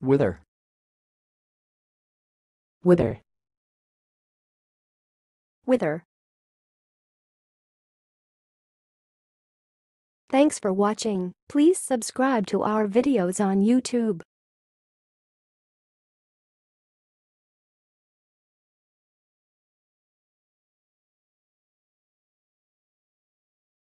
Whither, whither, whither! Thanks for watching. Please subscribe to our videos on YouTube.